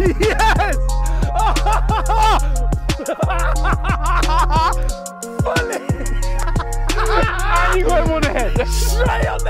Yes! Funny! and you got him head. Straight on the